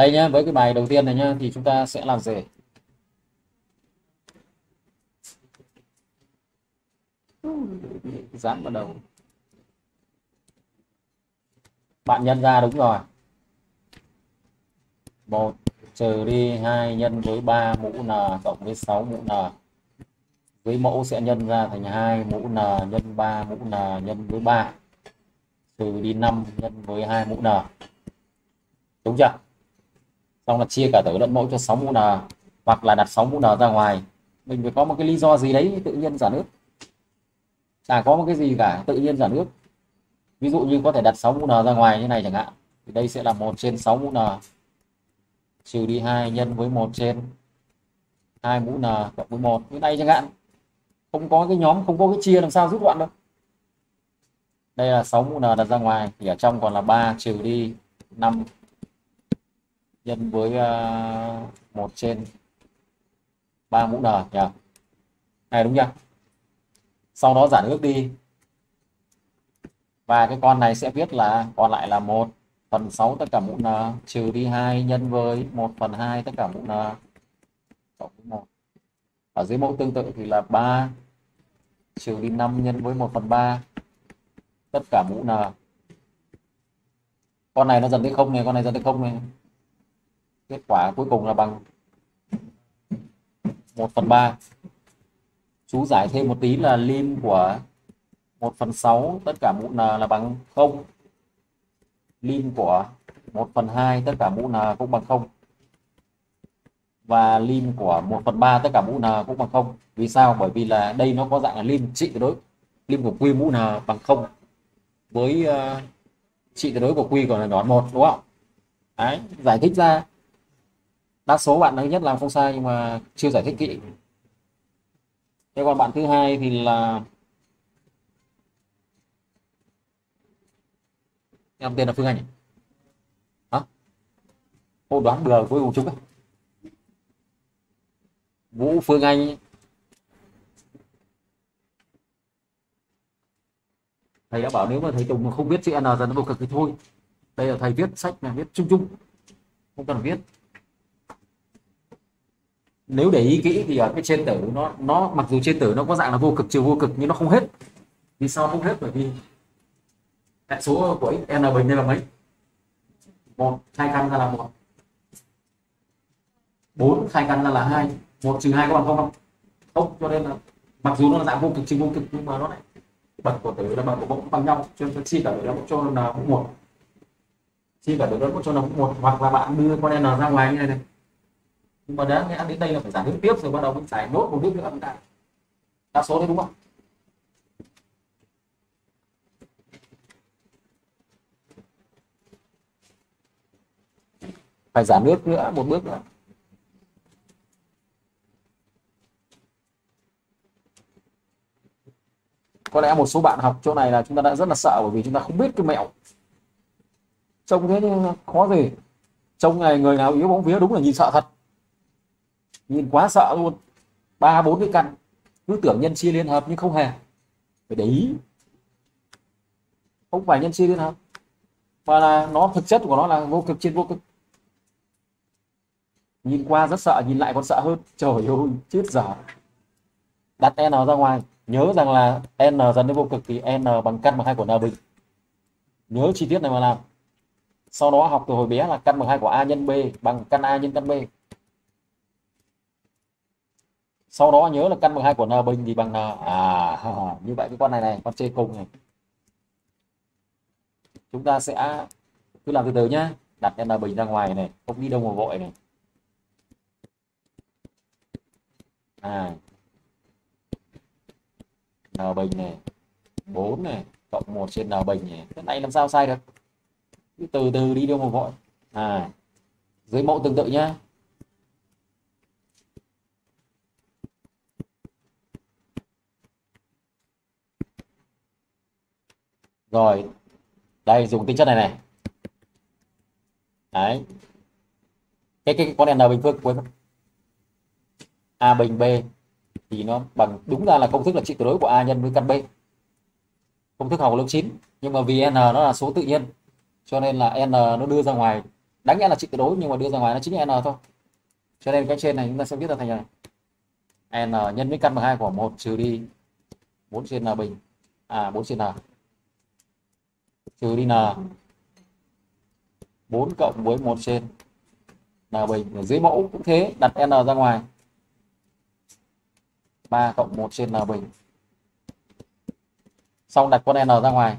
đây nhá, với cái bài đầu tiên này nhá, thì chúng ta sẽ làm gì? Dán vào đầu. Bạn nhân ra đúng rồi. Một, trừ đi 2 nhân với 3 mũ n cộng với 6 mũ n. Với mẫu sẽ nhân ra thành 2 mũ n nhân 3 mũ n nhân với 3 trừ đi 5 nhân với 2 mũ n. Đúng chưa? Xong là chia cả tử lẫn mẫu cho 6 mũ n hoặc là đặt 6 mũ n ra ngoài. Mình phải có một cái lý do gì đấy tự nhiên giảm nước. Chả có một cái gì cả, tự nhiên giảm nước. Ví dụ như có thể đặt 6 mũ n ra ngoài như này chẳng hạn, thì đây sẽ là 1 trên 6 mũ n trừ đi 2 nhân với 1 trên 2 mũ n cộng với 1 như này chẳng hạn. Không có cái nhóm, không có cái chia làm sao rút gọn được. Đây là 6 mũ n đặt ra ngoài, thì ở trong còn là 3 trừ đi 5 nhân với à, uh, 1 trên 3 mũ n nhỉ? Này đúng chưa sau đó giảm ước đi. Và cái con này sẽ viết là còn lại là 1 phần 6 tất cả mũ n trừ đi 2 nhân với 1 phần 2 tất cả mũ n cộng với 1 ở dưới mẫu tương tự thì là 3 trừ đi 5 nhân với 1 phần 3 tất cả mũ n con này nó dần tới không này con này dần tới không này kết quả cuối cùng là bằng 1 phần 3 chú giải thêm một tí là lim của 1 phần 6 tất cả mũ n là bằng 0 lim của 1 phần 2 tất cả mũ n cũng bằng 0 và lim của 1 phần 3 tất cả mũ n cũng bằng 0 vì sao? Bởi vì là đây nó có dạng là lim trị tuyệt đối. Lim của quy mũ n bằng 0 với uh, trị tuyệt đối của quy còn là đoán một đúng không? Đấy, giải thích ra đa số bạn thứ nhất làm không sai nhưng mà chưa giải thích kỹ. Thế còn bạn thứ hai thì là em tên là Phương Anh hả? Ô, đoán bừa cuối cùng chúng ấy. Vũ Phương Anh. Ấy. thầy đã bảo nếu mà thầy Tùng mà không biết chữ N dần nó vô cực thì thôi. Đây là thầy viết sách là viết chung chung. Không cần viết nếu để ý kỹ thì ở cái trên tử nó nó, mặc dù trên tử nó có dạng là vô cực trừ vô cực nhưng nó không hết. Vì sao không hết? Bởi vì hệ số của n bình đây là mấy? Một, hai căn ra là một. Bốn, hai căn ra là hai. Một trừ hai có bằng không không? Không, cho nên là mặc dù nó là dạng vô cực trừ vô cực nhưng mà nó lại bậc của tử là bậc của bỗng bằng nhau. Cho nên chia cả tử nó cũng cho là cũng một. Chia cả tử nó cũng cho là cũng một. Hoặc là bạn đưa con n ra ngoài như này này nhưng mà đáng lẽ đến đây là phải giải nước tiếp rồi, bắt đầu mình giải nốt một nước nữa chúng ta đa số đấy, đúng không? Phải giảm nước nữa, một bước nữa. Có lẽ một số bạn học chỗ này là chúng ta đã rất là sợ, bởi vì chúng ta không biết cái mẹo. Trông thế nhưng khó gì. Trông này người nào yếu bóng vía đúng là nhìn sợ thật nhìn quá sợ luôn. Ba, bốn cái căn, cứ tưởng nhân chia liên hợp nhưng không hề. Phải để ý. Không phải nhân chia liên hợp, mà là nó thực chất của nó là vô cực trên vô cực. Nhìn qua rất sợ, nhìn lại còn sợ hơn. Trời ơi, chết dở. Đặt n ra ngoài, nhớ rằng là n dần đến vô cực thì n bằng căn bằng hai của n bình. Nhớ chi tiết này mà làm. Sau đó học từ hồi bé là căn bằng hai của a nhân b bằng căn a nhân căn b sau đó nhớ là căn bằng hai của n bình thì bằng n à như vậy cái con này này, con chơi cùng này. Chúng ta sẽ cứ làm từ từ nhá. Đặt n bình ra ngoài này, không đi đâu mà vội này. À. N bình này 4 này, cộng 1 trên n bình này. Cái này làm sao sai được? Cứ từ từ đi đâu mà vội. À dưới mẫu tương tự nhá. Rồi. Đây dùng tính chất này này. Đấy. Cái cái, cái con n bình phương? Cuối a bình b. Thì nó bằng đúng ra là công thức là trị tuyệt đối của a nhân với căn b. Công thức học lớp 9 nhưng mà vì n nó là số tự nhiên cho nên là n nó đưa ra ngoài. Đáng nghĩa là trị tuyệt đối nhưng mà đưa ra ngoài nó chính là n thôi. Cho nên cái trên này chúng ta sẽ viết ra thành này n nhân với căn bậc hai của một trừ đi 4 trên n bình. À 4 trên n trừ đi n 4 cộng với 1 trên. N bình ở dưới mẫu cũng thế, đặt n ra ngoài. 3 cộng 1 trên n bình xong đặt con n ra ngoài.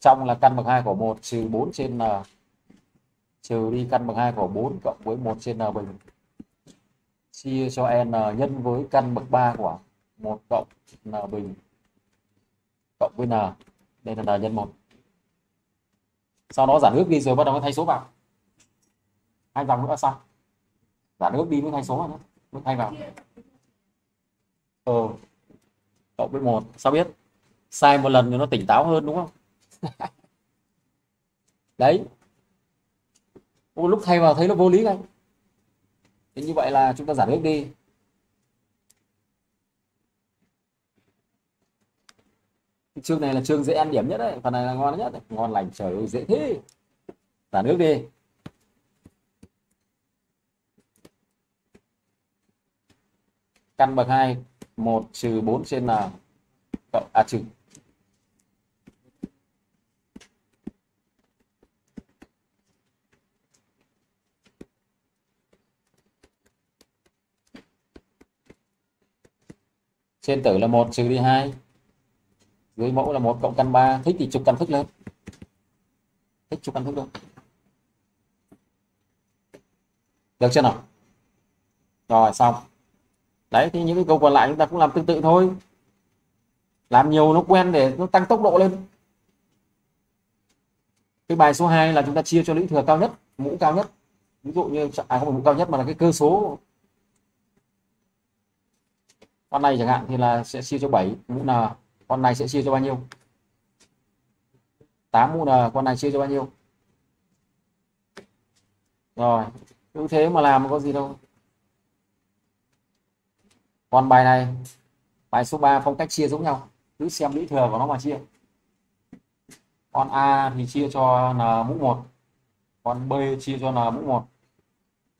Trong là căn bậc 2 của 1 trừ 4 trên n trừ đi căn bậc 2 của 4 cộng với 1 trên n bình chia cho n nhân với căn bậc 3 của 1 cộng n bình cộng với n. Đây là n nhân 1 sau đó giảm ước đi rồi bắt đầu thay số vào. Hai dòng nữa xong. Giảm ước đi mới thay số nữa. Mới thay vào. Ờ. Cộng với một. Sao biết? Sai một lần thì nó tỉnh táo hơn đúng không? Đấy. Ô, lúc thay vào thấy nó vô lý ngay. Thế như vậy là chúng ta giảm ước đi. Chương này là chương dễ ăn điểm nhất đấy, phần này là ngon nhất đấy. ngon lành trời ơi, dễ thế. Tả nước đi. Căn bậc 2 1 trừ 4 trên n, cộng à trừ. Trên tử là 1 trừ đi 2 dưới mẫu là một cộng căn 3 thích thì trục căn thức lên. Thích trục căn thức lên được chưa nào? Rồi, xong. Đấy, thì những cái câu còn lại chúng ta cũng làm tương tự thôi. Làm nhiều nó quen để nó tăng tốc độ lên. Cái bài số 2 là chúng ta chia cho lũy thừa cao nhất, mũ cao nhất. Ví dụ như à không phải mũ cao nhất mà là cái cơ số. Con này chẳng hạn thì là sẽ chia cho 7 mũ n con này sẽ chia cho bao nhiêu? 8 mũ con này chia cho bao nhiêu? Rồi, cứ thế mà làm có gì đâu. Còn bài này, bài số 3 phong cách chia giống nhau. Cứ xem lũy thừa của nó mà chia. Con A thì chia cho n mũ 1 con B chia cho n mũ 1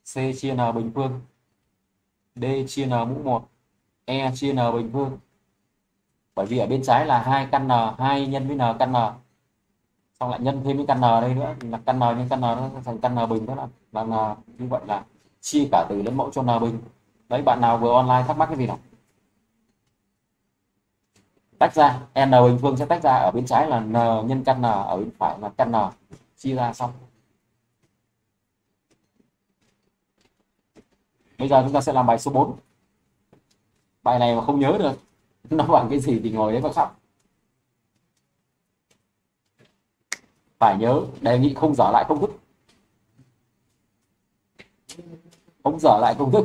C chia n bình phương. D chia n mũ 1 E chia n bình phương bởi vì ở bên trái là hai căn n hai nhân với n căn n. Xong lại nhân thêm với căn n đây nữa. Là căn n nhân căn n nó thành căn n bình. Đó là, là n. Như vậy là chia cả từ lấy mẫu cho n bình. Đấy bạn nào vừa online thắc mắc cái gì nào? Tách ra. N bình phương sẽ tách ra. Ở bên trái là n nhân căn n ở bên phải là căn n. Chia ra xong. Bây giờ chúng ta sẽ làm bài số 4 bài này mà không nhớ được. nó bằng cái gì thì ngồi đấy mà khóc. Phải nhớ, đề nghị không dở lại công thức. Không dở lại công thức.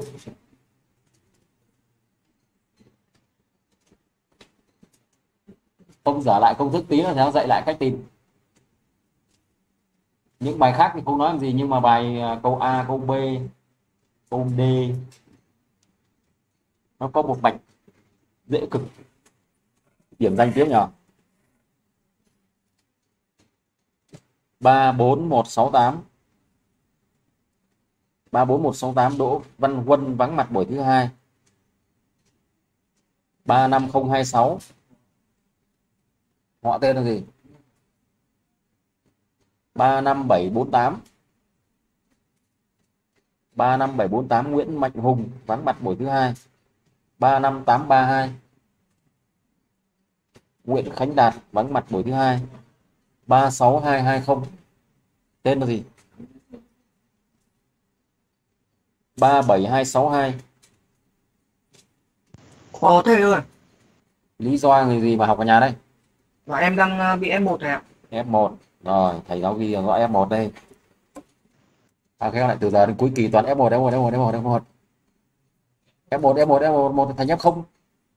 Không dở lại công thức tí là nó dạy lại cách tìm. Những bài khác thì không nói làm gì, nhưng mà bài à, câu A, câu B, câu D, nó có một mạch dễ cực. Điểm danh tiếp nhờ 34168 34168 Đỗ Văn quân vắng mặt buổi thứ hai. 35026 họ tên là gì? 35748 35748 Nguyễn Mạnh Hùng vắng mặt buổi thứ hai. 35832 Nguyễn Khánh Đạt vắng mặt buổi thứ hai 36220 tên là gì? 37262 Khó thầy ơi. Lý do người gì mà học ở nhà đây? Và em đang ờ, bị F1 thầy ạ. F1 rồi thầy giáo ghi rõ F1 đây. À, cái lại từ giờ đến cuối kỳ toàn F1 F1 F1 F1 F1 F1 F1 F1 1 thành F0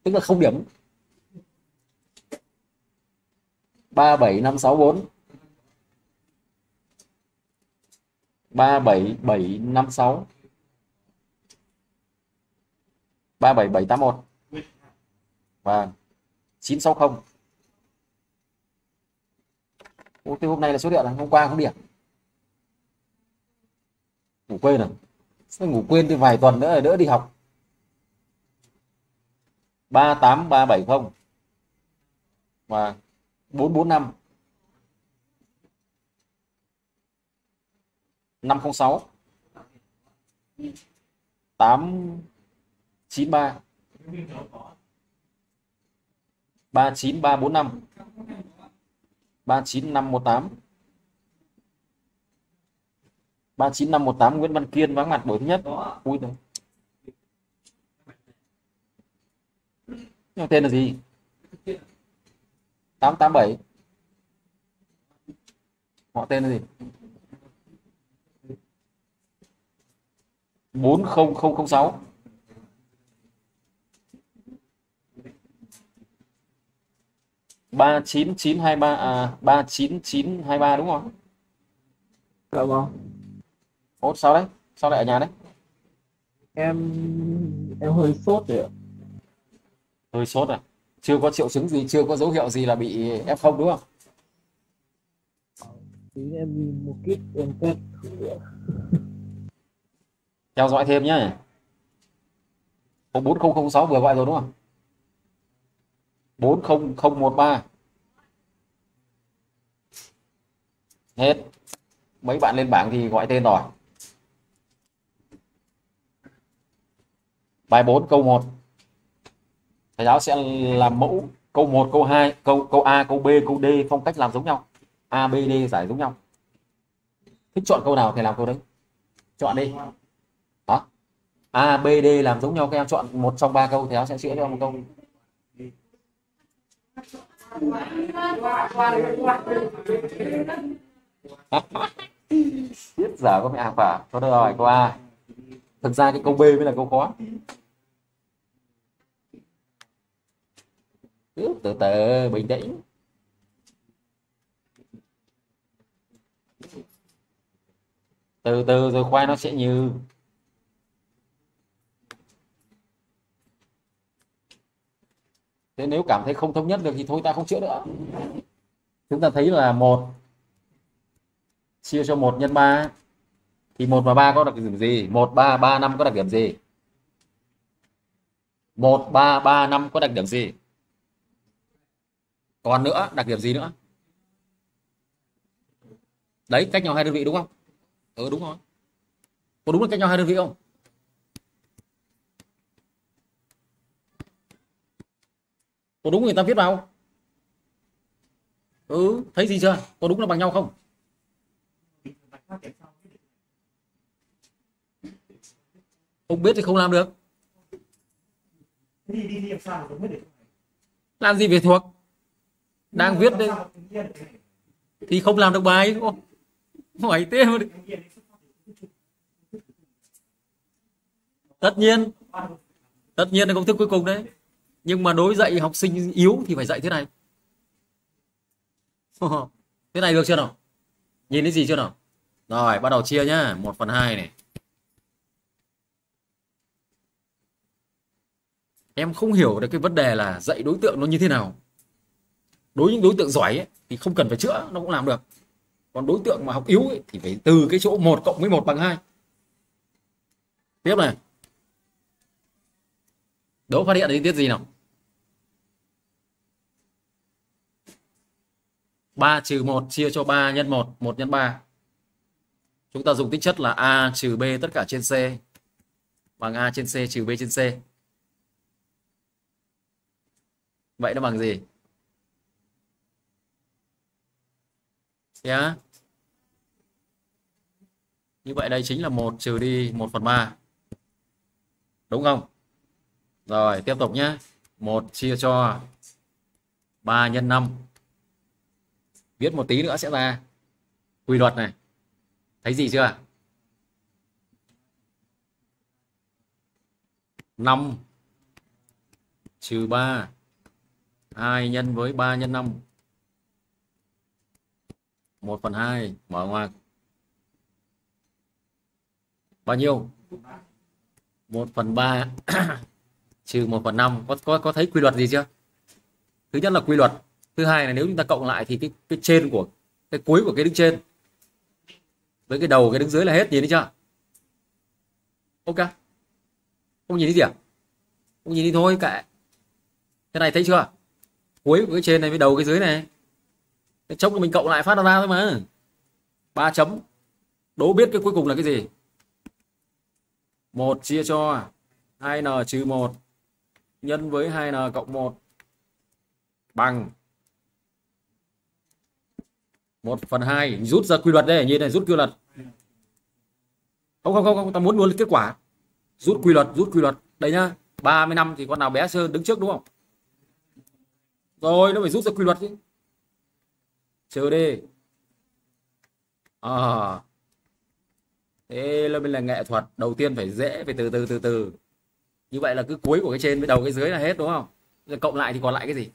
tức là không điểm. 37564 37756 37781 và 960 Ủa, thế hôm nay là số điện là hôm qua không điểm. Ngủ quên à? Ngủ quên thì vài tuần nữa là đỡ đi học? Ba tám ba bảy không? Và bốn bốn năm. năm không sáu. tám chín ba. ba chín ba bốn năm. ba chín năm một tám. ba chín năm một tám Nguyễn Văn Kiên vắng mặt buổi thứ nhất. Ui thôi nhưng tên là gì? tám tám bảy. Họ tên là gì? bốn không không không sáu. ba chín chín hai ba à ba chín chín hai ba đúng không? Dạ vâng. Ủa sao đấy? Sao lại ở nhà đấy? Em em hơi sốt rồi ạ. Hơi sốt à. Chưa có triệu chứng gì chưa có dấu hiệu gì là bị F0 đúng không? Tí em đi một kit em test theo dõi thêm nhé 40006 vừa gọi rồi đúng không? 40013 hết. Mấy bạn lên bảng thì gọi tên rồi. Bài 4 câu 1 thầy giáo sẽ làm mẫu câu 1 câu 2 câu câu A, câu B, câu D phong cách làm giống nhau. A, B, D giải giống nhau. Thích chọn câu nào thì làm câu đấy. Chọn đi. Đó. A, B, D làm giống nhau. Các em chọn một trong ba câu, thầy giáo sẽ chữa cho một câu. Biết giờ có mẹ à phải. Cho được rồi câu A. Thực ra cái câu B mới là câu khó. Từ từ từ, bình tĩnh. Từ từ, rồi khoai nó sẽ như thế nếu cảm thấy không thống nhất được thì thôi, ta không chữa nữa. Chúng ta thấy là một, chia cho một nhân 3 thì một và ba có đặc điểm gì? Một, ba ba, năm có đặc điểm gì? Một, ba ba, năm có đặc điểm gì? Còn nữa, đặc điểm gì nữa? Đấy, cách nhau hai đơn vị đúng không? Ừ đúng rồi. Có đúng là cách nhau hai đơn vị không? Có đúng người ta viết vào ừ thấy gì chưa? Có đúng là bằng nhau không? Không biết thì không làm được. Làm gì về thuộc? Đang viết đấy thì không làm được bài. Đúng không hỏi thế mà tất nhiên tất nhiên là công thức cuối cùng đấy. Nhưng mà đối dạy học sinh yếu thì phải dạy thế này. Thế này được chưa nào? Nhìn thấy gì chưa nào? Rồi, bắt đầu chia nhá. Một phần hai này. Em không hiểu được cái vấn đề là dạy đối tượng nó như thế nào đối những đối tượng giỏi ấy, thì không cần phải chữa nó cũng làm được. Còn đối tượng mà học yếu ấy, thì phải từ cái chỗ 1 cộng với 1 bằng 2 tiếp này. Đố phát hiện thì tiết gì nào? 3 trừ 1 chia cho 3 nhân 1 1 nhân 3 chúng ta dùng tính chất là A trừ B tất cả trên C bằng A trên C trừ B trên C. Vậy nó bằng gì? Yeah. như vậy đây chính là một trừ đi 1 phần 3 đúng không? Rồi, tiếp tục nhé. 1 chia cho 3 nhân 5 viết một tí nữa sẽ ra quy luật này. Thấy gì chưa? 5 trừ 3 2 nhân với 3 nhân 5 1 phần 2 mở ngoặc. Bao nhiêu? 1 phần 3 trừ 1 phần 5 có, có, có thấy quy luật gì chưa? Thứ nhất là quy luật. Thứ hai là nếu chúng ta cộng lại thì cái cái trên của cái cuối của cái đứng trên với cái đầu cái đứng dưới là hết nhìn thấy chưa? Ok. Không nhìn thấy gì à? Không nhìn thấy thôi kệ. Cái này thấy chưa? Cuối của cái trên này với đầu cái dưới này cái chốc mình cộng lại phát ra thôi mà. Ba chấm. Đố biết cái cuối cùng là cái gì? Một chia cho 2n trừ 1 nhân với 2n cộng 1 bằng 1 phần 2 rút ra quy luật đây, nhìn này, rút quy luật. Không không không không, ta muốn luôn kết quả. Rút quy luật, rút quy luật. Đây nhá 30 năm thì con nào bé sơn đứng trước đúng không? Rồi, nó phải rút ra quy luật chứ trừ đi. À, thế là mình là nghệ thuật đầu tiên phải dễ phải từ từ từ từ. Như vậy là cứ cuối của cái trên với đầu cái dưới là hết đúng không? Rồi cộng lại thì còn lại cái gì?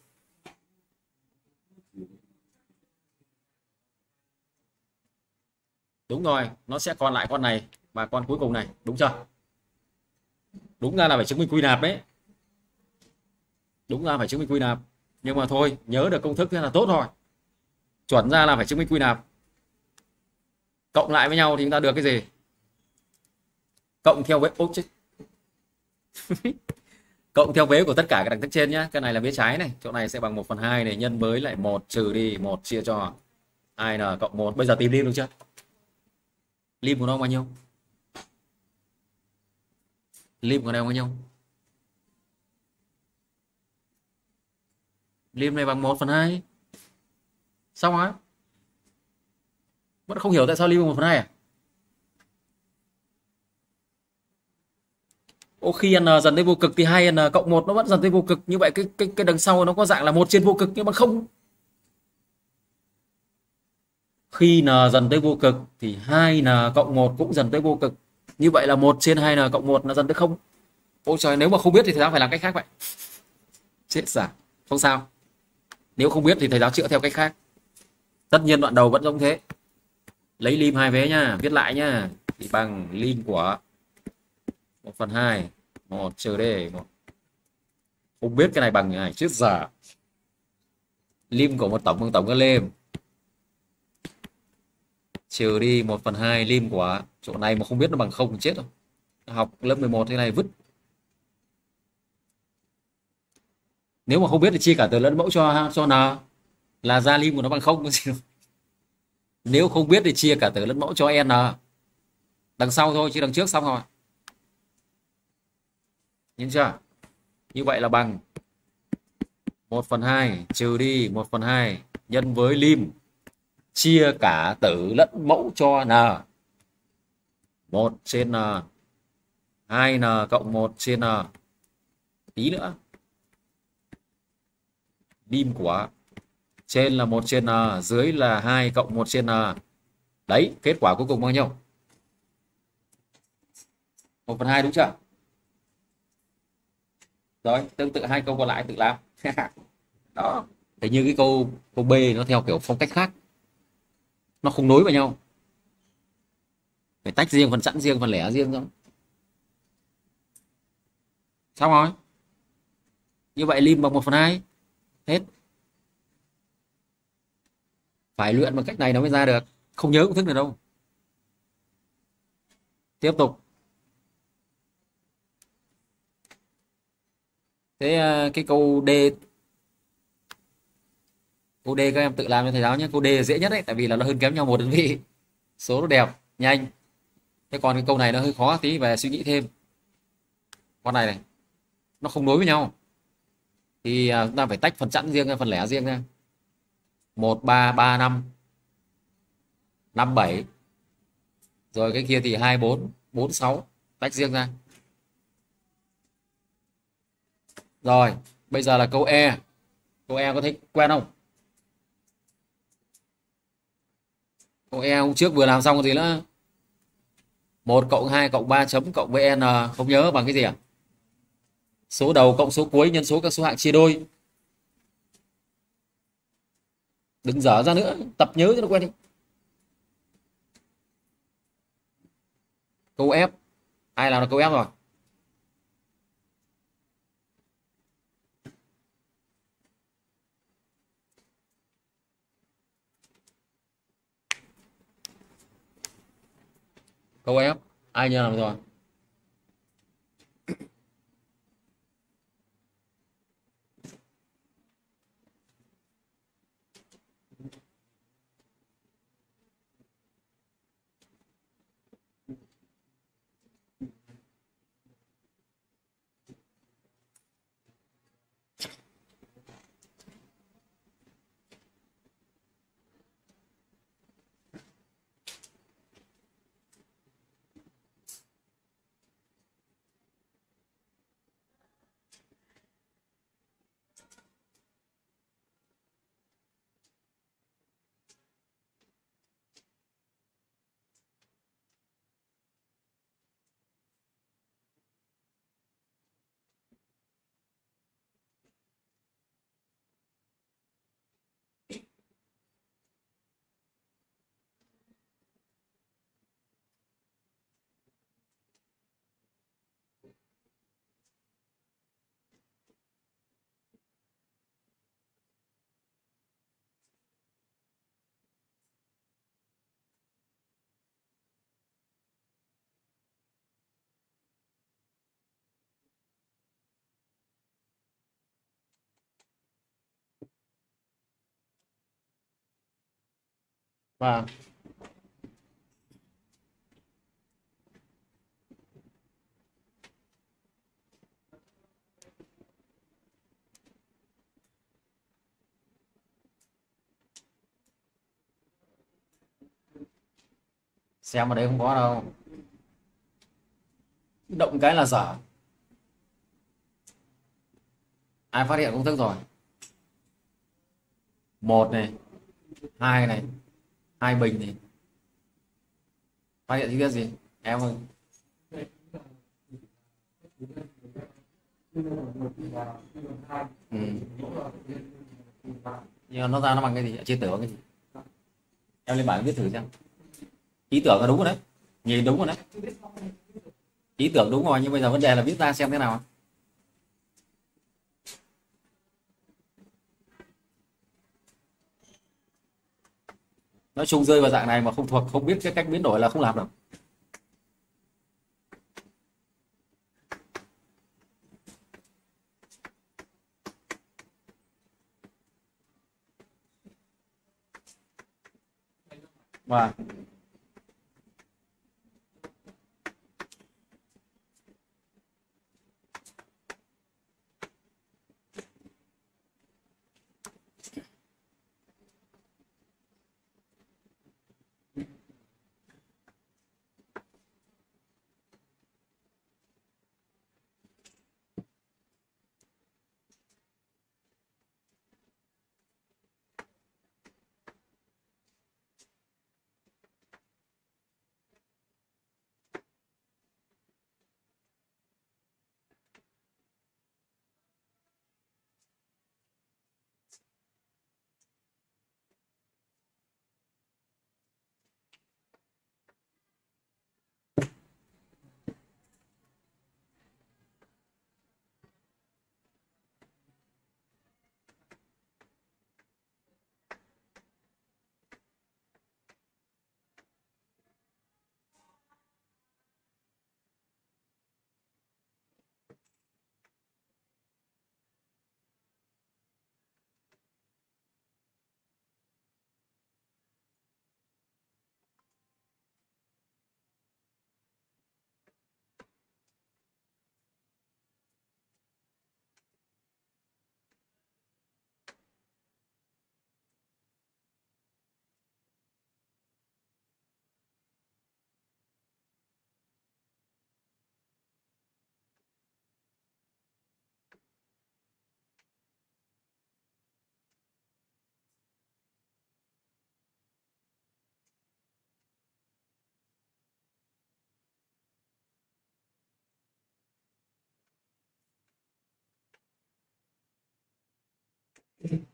Đúng rồi nó sẽ còn lại con này và con cuối cùng này đúng chưa? Đúng ra là phải chứng minh quy nạp đấy. Đúng ra phải chứng minh quy nạp. Nhưng mà thôi nhớ được công thức thế là tốt rồi chuẩn ra là phải chứng minh quy nạp. Cộng lại với nhau thì chúng ta được cái gì? Cộng theo với ốp cộng theo vế của tất cả các đẳng thức trên nhé cái này là vế trái này. Chỗ này sẽ bằng 1 phần 2 này, nhân với lại 1 trừ đi 1 chia cho ai n cộng 1 bây giờ tìm lim được chưa? Lim của nó bao nhiêu? Lim của nó bao nhiêu? Lim này bằng 1 phần 2 xong rồi vẫn không hiểu tại sao Liverpool một phần hai à? Ô, khi n à, dần tới vô cực thì hai n à, cộng một nó vẫn dần tới vô cực. Như vậy cái cái cái đằng sau nó có dạng là một trên vô cực nhưng mà không. Khi n dần tới vô cực thì hai n cộng một cũng dần tới vô cực. Như vậy là một trên hai n cộng một nó dần tới không. Ôi trời nếu mà không biết thì thầy giáo phải làm cách khác vậy. Chết giả không sao. Nếu không biết thì thầy giáo chữa theo cách khác tất nhiên đoạn đầu vẫn giống thế. Lấy lim hai vé nha viết lại nha thì bằng lim của 1 phần 2 1 trừ đi 1 không biết cái này bằng này chết giả lim của một tổng bằng tổng cái lim. Trừ đi 1 phần 2 lim của chỗ này mà không biết nó bằng không chết đâu học lớp 11 thế này vứt. Nếu mà không biết thì chia cả từ lẫn mẫu cho cho n là ra lim của nó bằng không nếu không biết thì chia cả tử lẫn mẫu cho n. Đằng sau thôi, chứ đằng trước xong rồi. Nhìn chưa? Như vậy là bằng 1 phần 2 trừ đi 1 phần 2 nhân với lim. Chia cả tử lẫn mẫu cho n. 1 trên n. 2n cộng 1 trên n. Tí nữa. Lim của trên là 1 trên n, dưới là 2 cộng 1 trên n. Đấy, kết quả cuối cùng bao nhiêu? 1 phần 2 đúng chưa? Rồi, tương tự hai câu còn lại, tự làm. Đó thế như cái câu câu B nó theo kiểu phong cách khác. Nó không nối vào nhau. Phải tách riêng phần sẵn, riêng phần lẻ, riêng thôi xong rồi. Như vậy lim bằng 1 phần 2 hết phải luyện bằng cách này nó mới ra được. Không nhớ công thức được đâu. Tiếp tục. Thế ờ, cái câu D. Câu D các em tự làm cho thầy giáo nhé. Câu D là dễ nhất đấy, tại vì là nó hơn kém nhau một đơn vị. Số nó đẹp, nhanh. Thế còn cái câu này nó hơi khó tí về suy nghĩ thêm. Con này này, nó không nối với nhau. Thì ờ, chúng ta phải tách phần chẵn riêng ra, phần lẻ riêng ra một ba ba năm năm bảy. Rồi cái kia thì hai bốn bốn sáu, tách riêng ra. Rồi, bây giờ là câu E. Câu E có thấy quen không? Câu E hôm trước vừa làm xong gì nữa? 1 cộng 2 cộng 3 chấm cộng với n, không nhớ bằng cái gì à? Số đầu cộng số cuối nhân số các số hạng chia đôi đừng dở ra nữa, tập nhớ cho nó quen đi. Câu ép ai làm được câu ép rồi? Câu ép ai nhớ làm rồi? Và xem ở đây không có đâu. Động cái là dở. Ai phát hiện công thức rồi. Một này, hai này hai bình này. Phát hiện chi tiết gì? Em ơi. Ừ. nhưng mà nó ra nó bằng cái gì? Chia tử bằng cái gì? Em lên bảng viết thử xem. Ý tưởng là đúng rồi đấy. Nhìn đúng rồi đấy. Ý tưởng đúng rồi, nhưng bây giờ vấn đề là viết ra xem thế nào nói chung rơi vào dạng này mà không thuộc, không biết cái cách biến đổi là không làm được và vâng. Thank you.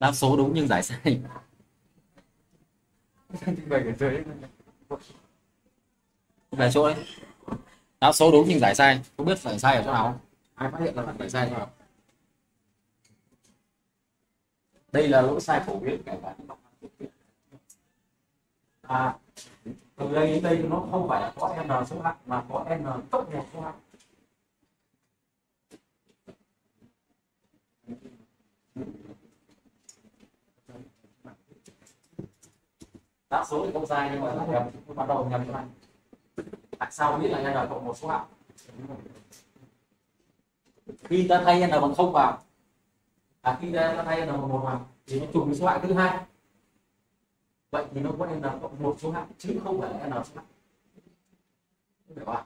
Đáp số đúng nhưng giải sai. Về chỗ đấy. Đáp số đúng nhưng giải sai. Không biết giải sai ở chỗ nào. Không ai phát hiện ra giải sai nào? Đây là lỗi sai phổ biến cả cả à, từ đây đến đây nó không phải là có n số hạng mà có n tốc một số hạng đáp số thì không sai, nhưng mà là nhầm, bắt đầu nhầm như này tại sao biết là n cộng một số hạng? Khi ta thay n bằng không vào à khi ta thay n bằng một vào, thì nó trùng với số hạng thứ hai. Vậy thì nó có n cộng một số hạng, chứ không phải là n số hạng. Hiểu không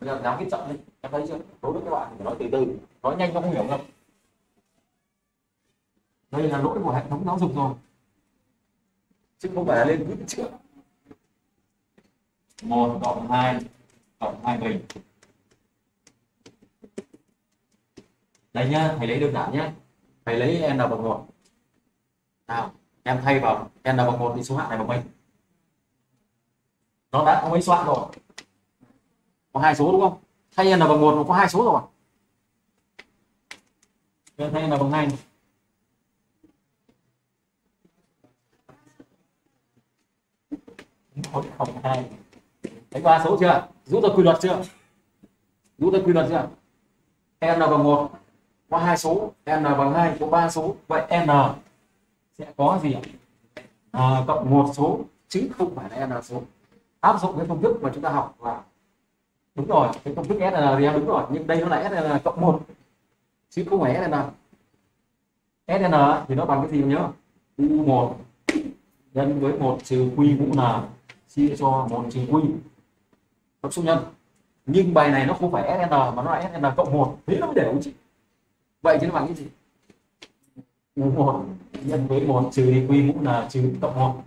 bây giờ giáo viết chậm đi, em thấy chưa? Đối với các bạn thì nói từ từ, nói nhanh nó không hiểu đâu đây là lỗi của hệ thống giáo dục rồi chứ không phải là lên vững trước. Một cộng hai cộng hai bình. Đây nhá, thầy lấy đơn giản nhé thầy lấy n bằng một. Nào, em thay vào n bằng một thì số hạng này bằng mình nó đã có mấy số hạng rồi? Có hai số đúng không? Thay n bằng một nó có hai số rồi. Thay n bằng hai này. 402 thấy ba số chưa? Rút ra quy luật chưa? Rút ra quy luật chưa? N bằng 1 có hai số. N bằng 2 có ba số. Vậy n sẽ có gì? N cộng một số. Chứ không phải là n số. Áp dụng cái công thức mà chúng ta học là đúng rồi. Cái công thức SNN thì em đúng rồi. Nhưng đây nó là n cộng một. Chứ không phải SNN SN thì nó bằng cái gì nhớ? U1 nhân với 1 trừ Q mũ N chia cho một trừ quy cấp số nhân. Nhưng bài này nó không phải sn mà nó là sn cộng một. Thế nó mới để chị vậy thì nó bằng cái gì? Mũ một, nhân với một, trừ đi quy mũ là trừ cộng một.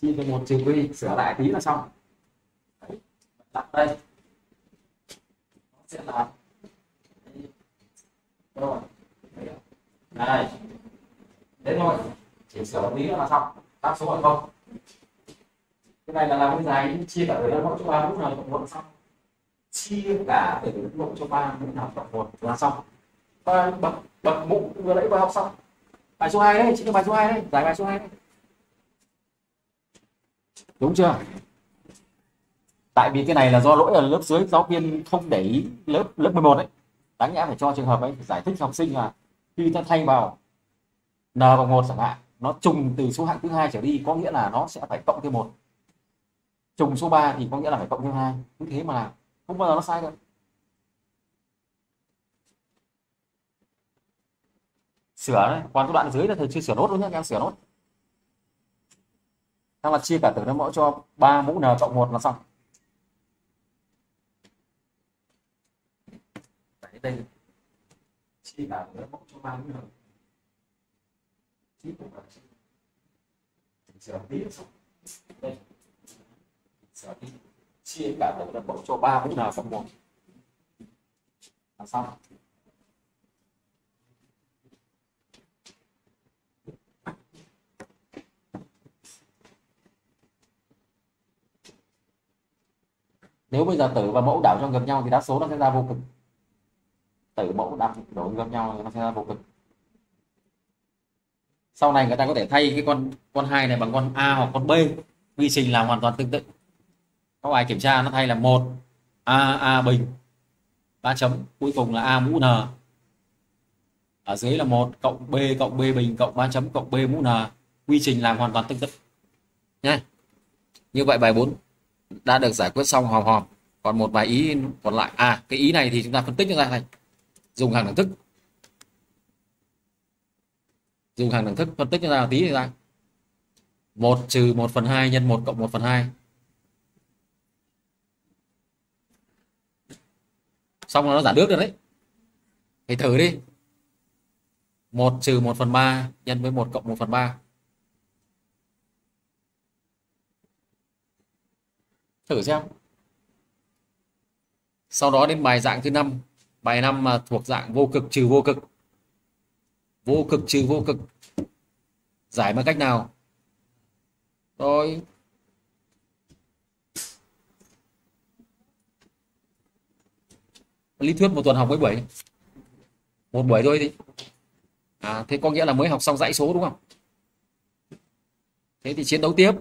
Chia cho một trừ quy sửa lại tí là xong. Đấy. đặt đây. Nó sẽ là rồi. Đây đấy thôi. Chỉ sửa tí là xong. Đáp số là không? Cái này là làm cái dài chia cả từ mẫu cho ba, lúc nào cộng một xong. Chia cả từ mẫu cho ba, lúc nào cộng một là xong. Và bậc bậc mũ vừa nãy vừa học xong. Bài số 2 đấy chính là bài số 2 đấy, giải bài số 2 đấy. Đúng chưa? Tại vì cái này là do lỗi ở lớp dưới giáo viên không để ý, lớp lớp 11 đấy. Đáng nhẽ phải cho trường hợp ấy giải thích cho học sinh là khi ta thay vào n bằng một chẳng hạn, nó trùng từ số hạng thứ hai trở đi, có nghĩa là nó sẽ phải cộng thêm một trùng số 3 thì có nghĩa là phải cộng thêm hai. Cứ thế mà làm. Không bao giờ nó sai đâu sửa đấy còn cái đoạn dưới là thầy chưa sửa nốt luôn nhé em sửa nốt. Đang là chia cả tử nó mẫu cho 3 mũ n cộng một là xong. Đấy, đây. Chia cả tử nó mẫu cho 3 mũ n. Chia cũng là sửa tí xong. Đây sở tí chia cả tử nó mẫu cho 3 mũ n cộng một là xong nếu bây giờ tử và mẫu đảo cho gặp nhau thì đa số nó sẽ ra vô cực. Tử, mẫu, đảo đổi gặp nhau nó sẽ ra vô cực. Sau này người ta có thể thay cái con con hai này bằng con a hoặc con b, quy trình làm hoàn toàn tương tự có ai kiểm tra nó thay là một, a a bình. Ba chấm, cuối cùng là a mũ n. Ở dưới là một, cộng b cộng b bình, cộng 3 chấm, cộng b mũ n. Quy trình làm hoàn toàn tương tự nhé như vậy bài 4 đã được giải quyết xong hòm hòm. Còn một vài ý còn lại. À cái ý này thì chúng ta phân tích ra này. Dùng hàng đẳng thức. Dùng hàng đẳng thức phân tích ra tí thì ra một trừ một phần hai nhân một cộng một phần hai. Xong rồi nó giả nước được đấy. Thì thử đi. Một trừ một phần ba nhân với một cộng một phần ba. Thử xem. Sau đó đến bài dạng thứ năm. Bài năm mà thuộc dạng vô cực trừ vô cực. Vô cực trừ vô cực. Giải bằng cách nào? Rồi. Lý thuyết một tuần học mấy buổi một buổi thôi thì. À thế có nghĩa là mới học xong dãy số đúng không? Thế thì chiến đấu tiếp.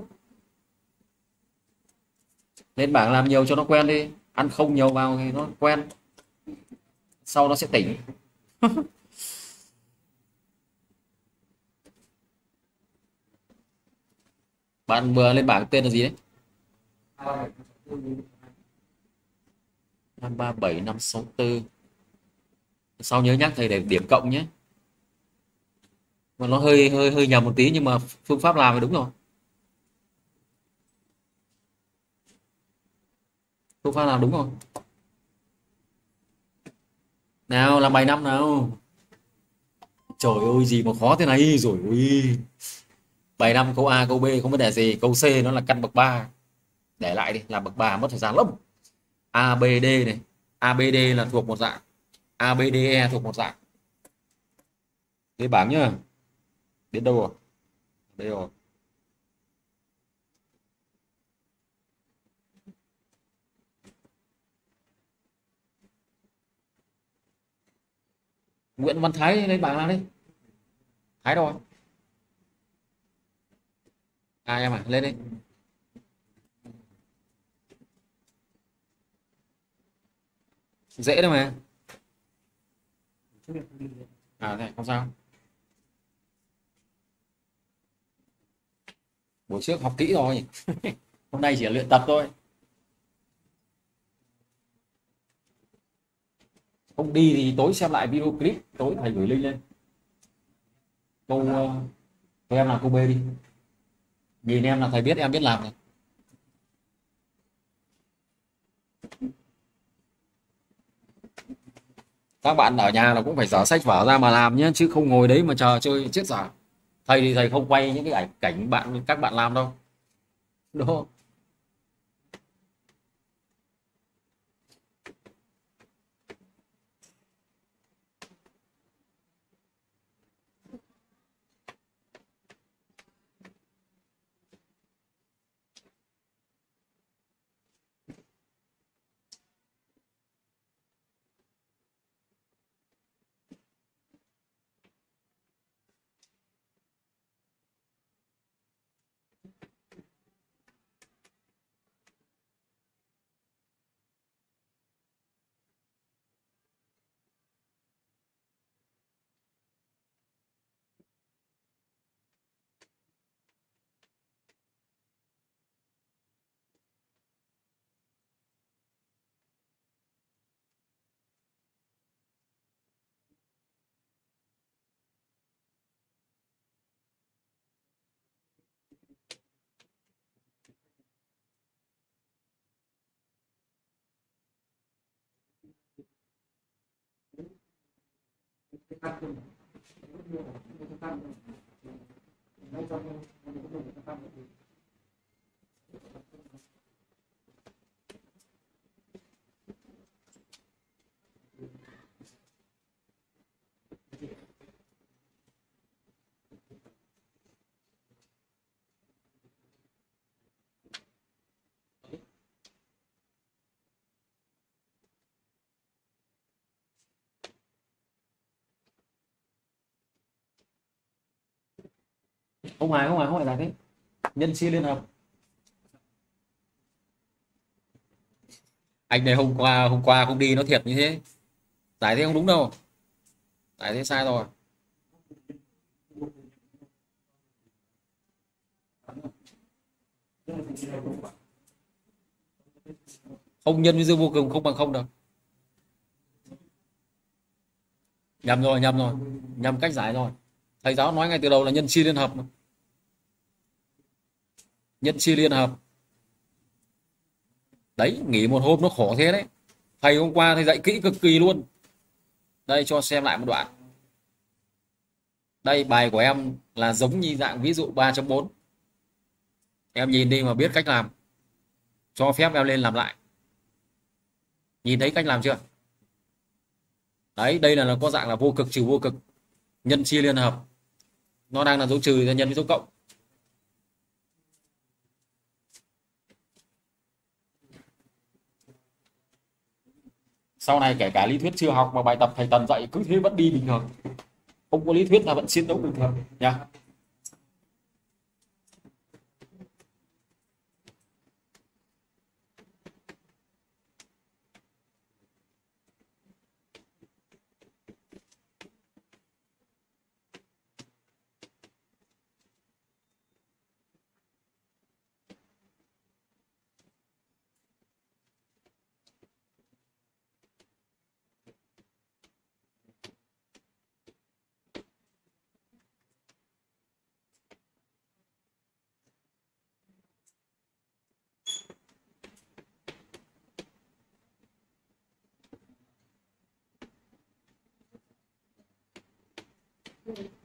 Lên bảng làm nhiều cho nó quen đi. Ăn không nhiều vào thì nó quen. Sau nó sẽ tỉnh. Bạn vừa lên bảng tên là gì đấy? Năm ba bảy năm sáu tư. Sau nhớ nhắc thầy để điểm cộng nhé. Mà nó hơi hơi hơi nhầm một tí nhưng mà phương pháp làm thì đúng rồi. Phương pháp làm đúng rồi. Nào, làm bài năm nào. Trời ơi, gì mà khó thế này. Rồi, ui. Bài năm câu A, câu B không vấn đề gì? Câu C nó là căn bậc 3 để lại đi, làm bậc 3 mất thời gian lắm. ABD này. ABD là thuộc một dạng. ABDE thuộc một dạng. Đây bảng nhá. Đến đâu rồi? Đây rồi. Nguyễn Văn Thái lên bảng nào đi. Thái đâu à em à lên đi. Dễ đâu mà. À thế không sao. Buổi trước học kỹ rồi. Hôm nay chỉ là luyện tập thôi. Không đi thì tối xem lại video clip tối thầy gửi link lên. Câu uh, em làm câu B đi. Nhìn em là thầy biết em biết làm này các bạn ở nhà là cũng phải dở sách vở ra mà làm nhé, chứ không ngồi đấy mà chờ chơi chết giả thầy thì thầy không quay những cái ảnh cảnh bạn, các bạn làm đâu. Đúng không? Thank you. Không phải không phải không phải là thế nhân chia liên hợp. Anh này hôm qua hôm qua không đi nó thiệt như thế. Giải thế không đúng đâu. Giải thế sai rồi. Không nhân với dương vô cùng, không bằng không đâu nhầm rồi nhầm rồi. Nhầm cách giải rồi. Thầy giáo nói ngay từ đầu là nhân chia liên hợp mà nhân chia liên hợp. Đấy, nghỉ một hôm nó khổ thế đấy. Thầy hôm qua thầy dạy kỹ cực kỳ luôn. Đây, cho xem lại một đoạn. Đây, bài của em là giống như dạng ví dụ 3.4 em nhìn đi mà biết cách làm. Cho phép em lên làm lại. Nhìn thấy cách làm chưa? Đấy, đây là nó có dạng là vô cực, trừ vô cực. Nhân chia liên hợp. Nó đang là dấu trừ nhân với dấu cộng. Sau này kể cả lý thuyết chưa học mà bài tập thầy tần dạy cứ thế vẫn đi bình thường. Không có lý thuyết là vẫn chiến đấu bình thường nha Mm-hmm.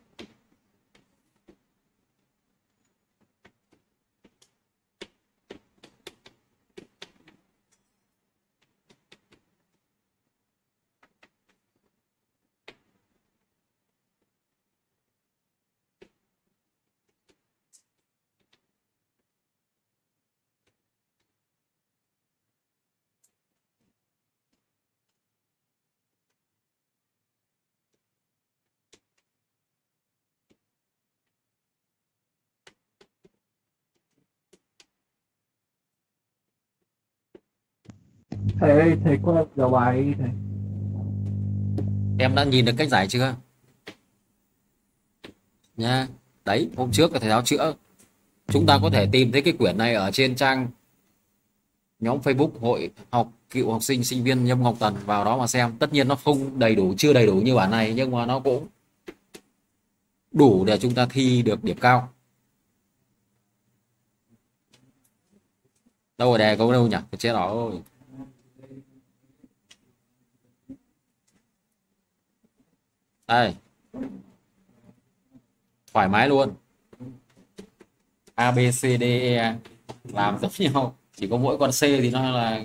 Thầy thầy có giờ bài thầy. Em đã nhìn được cách giải chưa? Nha, đấy, hôm trước là thầy giáo chữa. Chúng ta có thể tìm thấy cái quyển này ở trên trang nhóm Facebook hội học cựu học sinh sinh viên Nhâm Ngọc Tần. Vào đó mà xem. Tất nhiên nó không đầy đủ, chưa đầy đủ như bản này, nhưng mà nó cũng đủ để chúng ta thi được điểm cao. Đâu rồi đề có đâu nhỉ? Chết rồi. Đây thoải mái luôn. A, B, C, D E làm giống nhau. Chỉ có mỗi con C thì nó là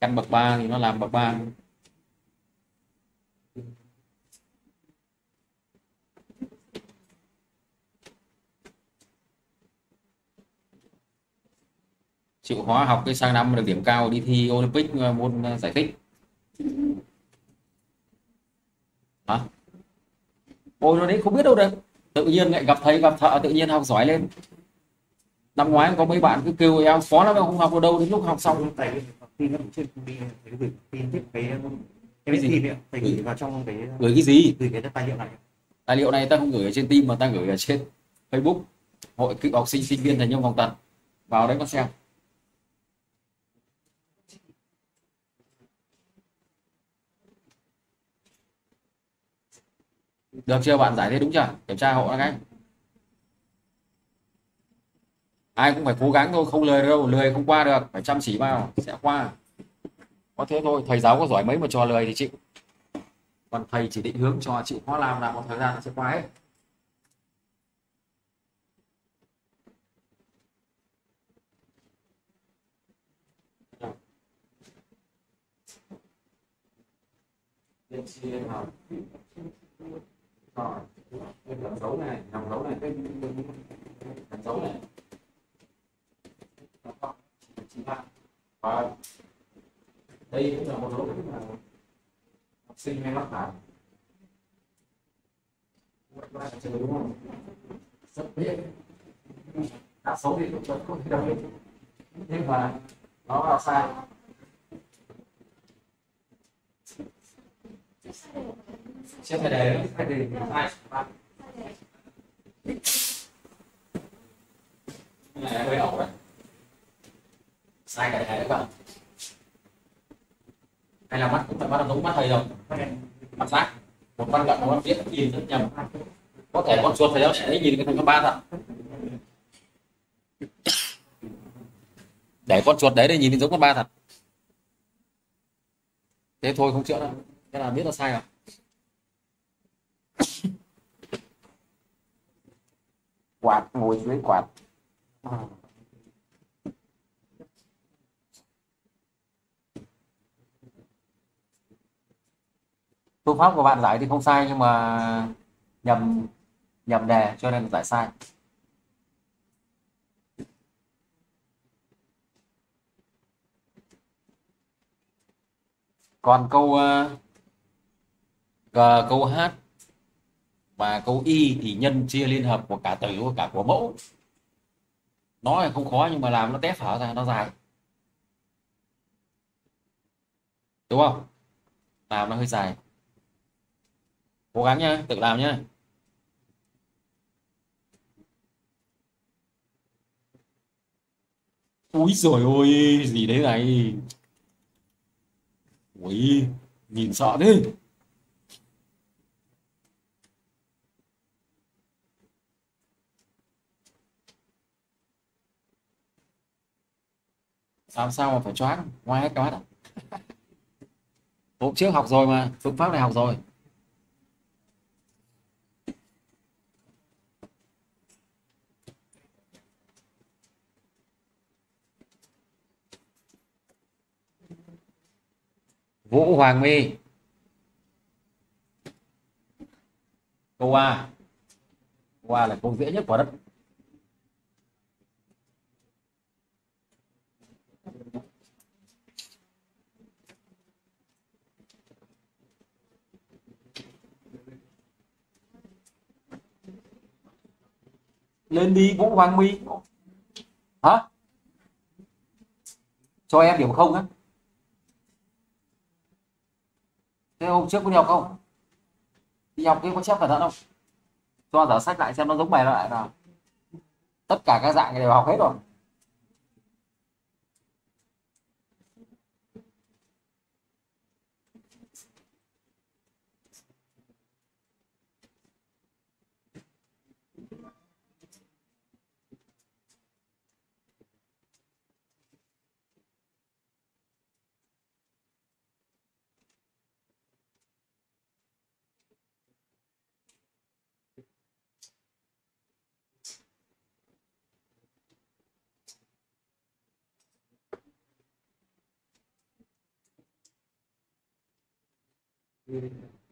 căn bậc 3 thì nó làm bậc 3 chịu hóa học cái sang năm được điểm cao đi thi Olympic ờ, môn ờ, giải thích. Hả? Ôi nó đấy không biết đâu được tự nhiên lại gặp thầy gặp thợ tự nhiên học giỏi lên. Năm ngoái có mấy bạn cứ kêu em phó lắm không học ở đâu. Đến lúc học xong thầy tin nó trên thầy gửi tin tiếp cái cái gì thầy gửi vào trong cái gửi cái gì? gửi cái tài liệu này. Tài liệu này ta không gửi ở trên team mà ta gửi ở trên Facebook. Hội cựu học sinh sinh viên thành nhông vòng tần vào đấy con xem được chưa? Bạn giải thế đúng chưa? Kiểm tra hộ cái ai cũng phải cố gắng thôi, không lười đâu, lười không qua được, phải chăm chỉ vào, sẽ qua. Có thế thôi, thầy giáo có giỏi mấy mà trò lười thì chịu. Còn thầy chỉ định hướng cho chịu khó làm là một thời gian sẽ qua hết. Thank you rồi cái dòng dấu này dòng dấu này, cái dòng dấu này. Và đây cũng là một lỗi mà học sinh hay mắc phải. Đúng không? Rất biết đã xấu thì cũng không thể đồng nhưng mà nó là sai. Chưa phải đề phải đấy, sai này hơi ẩu đấy. Sai cái này đấy bạn. Hay là mắt cũng phải bắt đầu đúng mắt thầy rồi mắt giác một văn gặn nó biết viết nhìn rất nhầm có thể con chuột thầy nó sẽ nhìn cái thằng ba thật. Để con chuột đấy để nhìn giống con ba thật. Thế thôi không chữa đâu thế là biết là sai rồi. Quạt ngồi dưới quạt. Phương pháp của bạn giải thì không sai nhưng mà nhầm nhầm đề cho nên giải sai. Còn câu uh, G, câu H và câu Y thì nhân chia liên hợp của cả tử của cả của mẫu. Nói không khó nhưng mà làm nó tép phở ra nó dài. Đúng không? Làm nó hơi dài. Cố gắng nhá tự làm nhá. Úi rồi ôi gì đấy này. Ui nhìn sợ thế. Làm sao mà phải choáng? Ngoài hết cả mắt hôm trước học rồi mà, phương pháp này học rồi. Vũ Hoàng My. Câu A. Câu A là câu dễ nhất của đất. Lên đi, Vũ Hoàng My hả? Cho em điểm không á? Thế hôm trước có đi học không? Đi học cái có chép cẩn thận không? Cho giả sách lại xem nó giống bài lại nào tất cả các dạng đều học hết rồi. 嗯。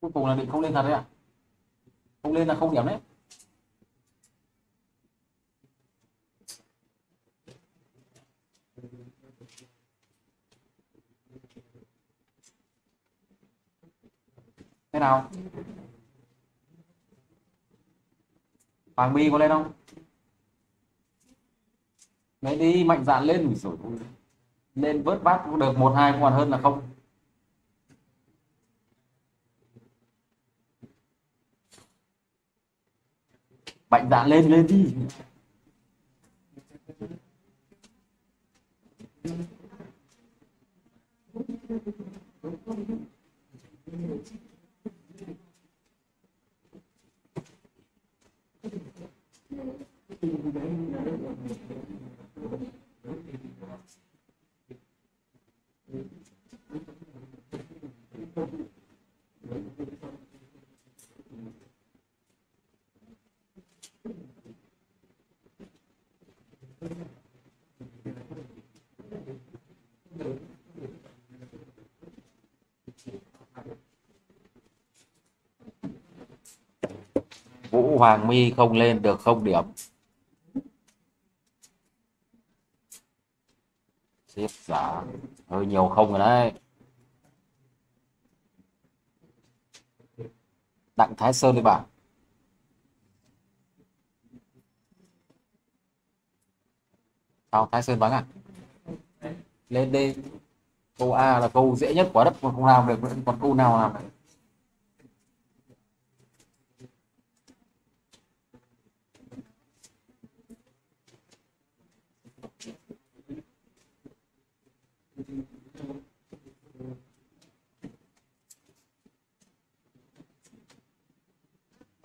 Cuối cùng là định không lên thật đấy ạ. Không lên là không điểm đấy. Thế nào? Hoàng My có lên không? Đấy đi, mạnh dạn lên. Rồi lên vớt bát được, một hai còn hơn là không. Mạnh dạn lên lên đi. Vũ Hoàng My không lên được không điểm. Xếp giả. Hơi nhiều không rồi đấy. Đặng Thái Sơn đi bạn. Sao Thái Sơn vắng à? Lên đi. Câu A là câu dễ nhất quả đất mà không làm được còn câu nào làm được?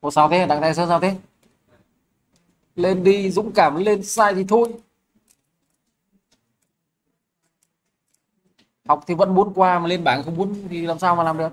Ủa sao thế? Đặng tay Sơn sao thế? Lên đi, dũng cảm lên, sai thì thôi. Học thì vẫn muốn qua mà lên bảng không muốn thì làm sao mà làm được?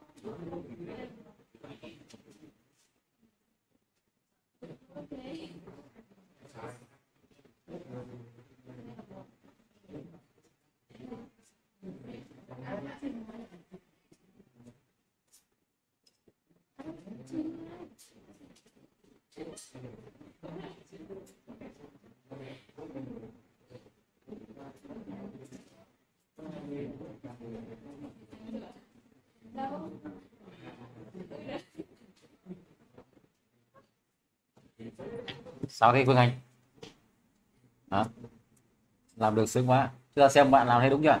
sao thế Phương Anh Hả? làm được sướng quá chúng ta xem bạn làm thấy đúng chưa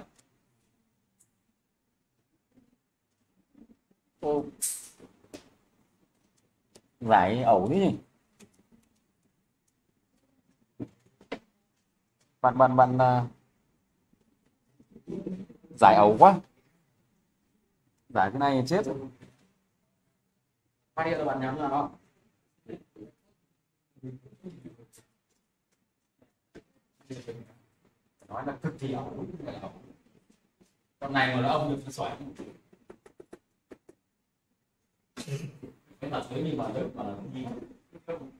Ô. giải ẩu thế nhỉ bạn bạn bạn uh, giải ấu quá. Giải cái này chết rồi. Phát hiện là bạn nhắm ra đó nói là cực kỳ ấu. Con này mà nó ông được xoáy cái mặt dưới như mà lớp mà đi.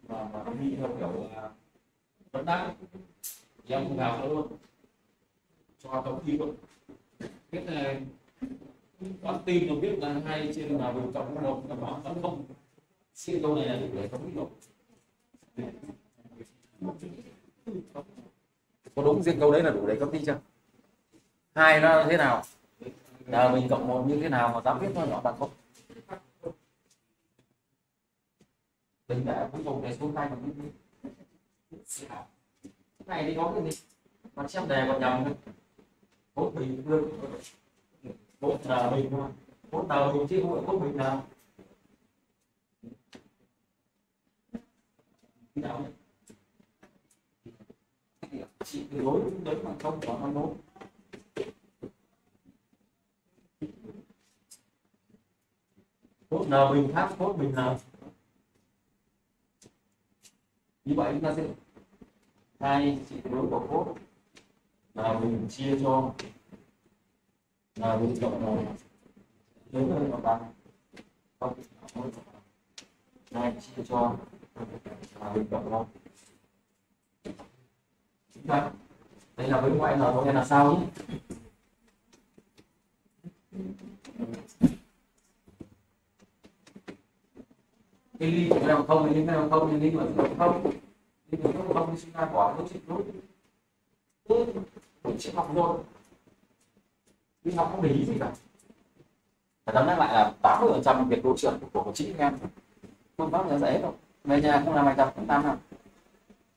Mà mà đi theo kiểu à, vẫn đang thì ông vào luôn. Cho tổng thi luôn. Biết này con tin nó biết là hai trên là vùng cộng một là nó tấn không. Xin câu này là đủ để không biết được có đúng riêng câu đấy là đủ để công ty chưa? Hai nó thế nào? Là mình cộng một như thế nào mà dám biết nó nhỏ bằng không? Mình đã cuối cùng để xuống tay mà những này đi có cái gì? Mà xem đề còn nhầm nữa cốt bình được bốn tờ bình thôi bốn tờ bình chứ không phải bốn bình nào cái nào chỉ đối đấy mà không có nó đúng cốt nào bình khác cốt bình nào như vậy chúng ta sẽ hai chỉ số của cốt là mình chia cho. Là mình cộng một lớn hơn hoặc bằng không hai chia cho. Là mình cộng một chúng ta, đây là với ngoại n có nghĩa là sao nhé cái ly của em không thì những cái nào không thì ly của không thì mình không không sinh ra bỏ nó chịu nốt mình sẽ học thôi. Đi học không để ý gì cả. Phải tóm lại là 80 phần trăm việc đội trưởng của của chị em. Phương pháp là dễ đâu về nhà không làm bài tập cũng tám năm.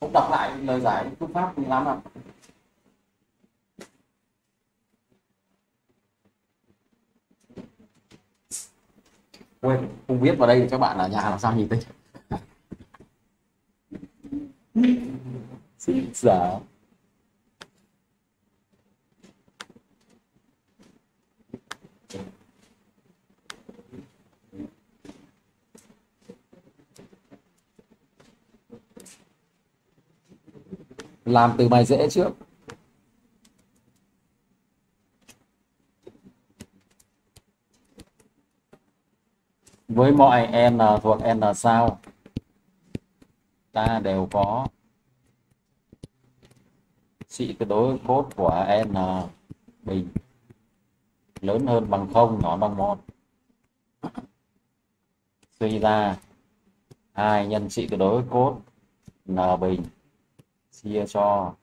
Không đọc lại lời giải phương pháp cũng lắm nào quên, không biết vào đây thì các bạn ở nhà làm sao nhìn thấy xin giờ làm từ bài dễ trước. Với mọi n thuộc n sao? Ta đều có. Trị tuyệt đối cốt của n bình lớn hơn bằng không, nhỏ bằng một. Suy ra, hai nhân trị tuyệt đối cốt n bình chia cho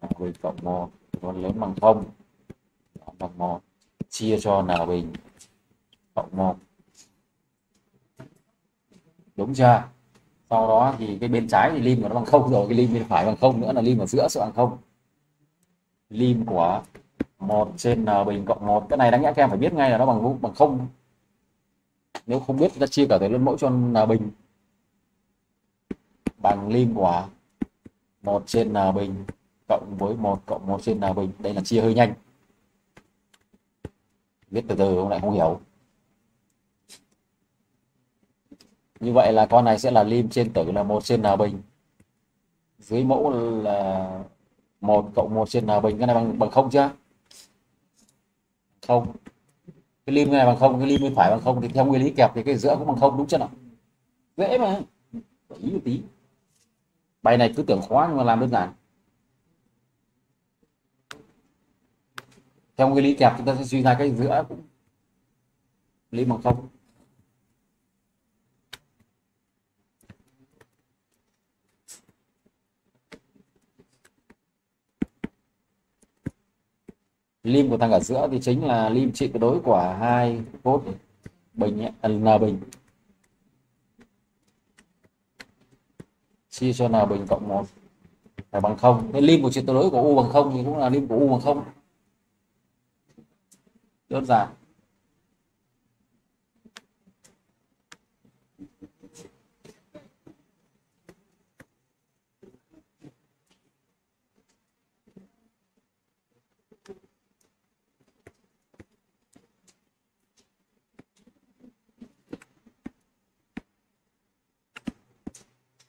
n bình cộng một còn lớn bằng không, nhỏ bằng một. Chia cho n bình cộng một. Đúng chưa? Sau đó thì cái bên trái thì lim của nó bằng không rồi, cái lim bên phải bằng không nữa, là lim ở giữa sẽ bằng không. Lim của một trên n bình cộng một, cái này đáng nhẽ các em phải biết ngay là nó bằng bằng không. Nếu không biết ta chia cả tới lên mẫu cho n bình. Bằng lim của một trên n bình cộng với một cộng một trên n bình. Đây là chia hơi nhanh. Viết từ từ không lại không hiểu. Như vậy là con này sẽ là lim trên tử là một trên n bình. Dưới mẫu là một cộng một trên n bình. Cái này bằng bằng không chưa? Không. Cái lim này bằng không, cái lim bên phải bằng không. Thì theo nguyên lý kẹp thì cái giữa cũng bằng không, đúng chưa nào? Dễ mà. Ý một tí. Bài này cứ tưởng khó nhưng mà làm đơn giản. Theo nguyên lý kẹp chúng ta sẽ suy ra cái giữa cũng lim bằng không. Lim của thằng ở giữa thì chính là lim trị tuyệt đối của hai cốt bình à, n bình. Chia cho n bình cộng một phải bằng không. Cái lim của trị tuyệt đối của u bằng không thì cũng là lim của u bằng không. Đơn giản.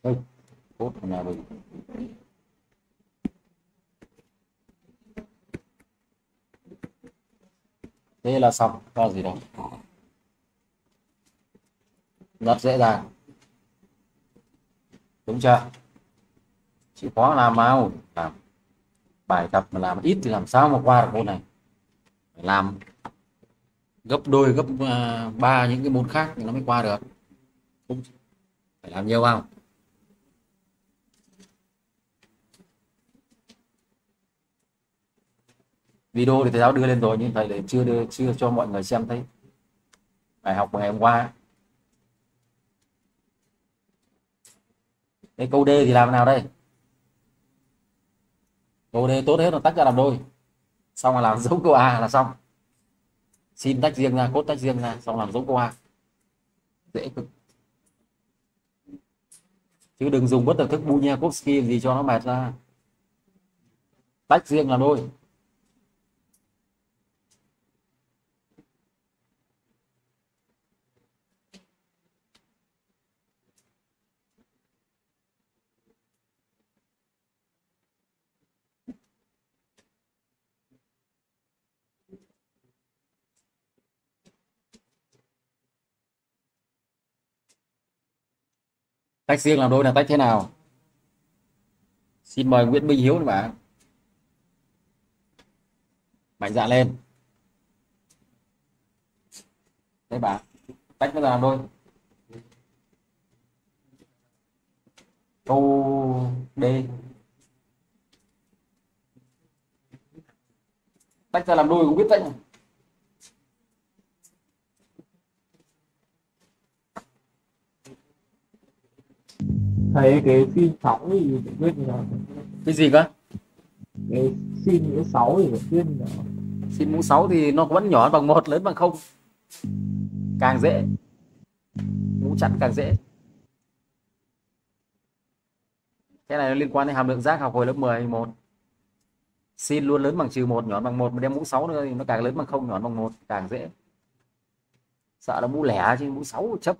Đây. Cốt nhà thế là xong có gì đâu. Rất dễ dàng. Đúng chưa? Chịu khó làm mau làm bài tập mà làm ít thì làm sao mà qua được môn này? Phải làm gấp đôi gấp uh, ba những cái môn khác thì nó mới qua được. Không phải làm nhiều không? Video thì thầy giáo đưa lên rồi, nhưng thầy lại chưa đưa, chưa cho mọi người xem thấy bài học ngày hôm qua. Cái câu D thì làm nào đây? Câu D tốt hết là tách ra làm đôi. Xong là làm dấu câu A là xong. Xin tách riêng ra, cốt tách riêng ra, xong làm dấu câu A. Dễ cực. Chứ đừng dùng bất tập thức Bunyakovsky gì cho nó mệt ra. Tách riêng là đôi. Tách riêng làm đôi là tách thế nào? Xin mời Nguyễn Minh Hiếu bạn. Mạnh dạn lên. Đấy bạn, tách nó ra làm đôi. Câu D. Tách ra làm đôi cũng biết tách thấy cái sin 6 thì phải biết là cái gì cơ? Cái sin cái 6 thì phải biết là xin mũ 6 thì nó vẫn nhỏ bằng một lớn bằng không. Càng dễ. Mũ chẵn càng dễ. Cái này nó liên quan đến hàm lượng giác học hồi lớp 10 một. Sin luôn lớn bằng trừ một nhỏ bằng một. Mà đem mũ 6 nữa thì nó càng lớn bằng không nhỏ bằng một càng dễ. Sợ là mũ lẻ chứ mũ 6 chấp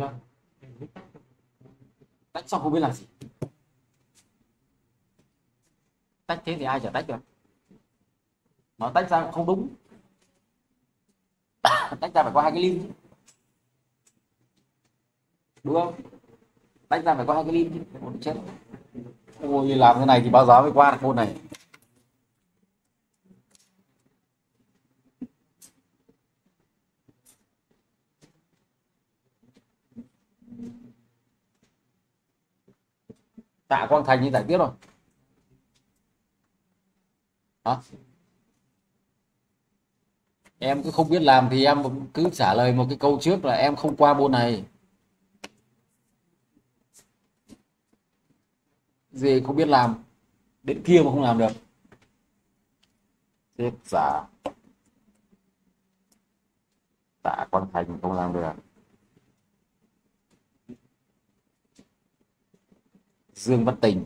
không? Tách xong không biết làm gì. Tách thế thì ai chả tách được. Nó tách ra cũng không đúng. Tách ra phải có hai cái lim chứ. Đúng không? Tách ra phải có hai cái lim chứ. Chết ôi, làm thế này thì bao giờ mới qua được môn này. Tạ quang thành như giải tiếp rồi. Hả? Em cứ không biết làm thì em cứ trả lời một cái câu trước là em không qua môn này. Gì không biết làm, đến kia mà không làm được. Chết giả tạ quang thành không làm được. Dương văn tình.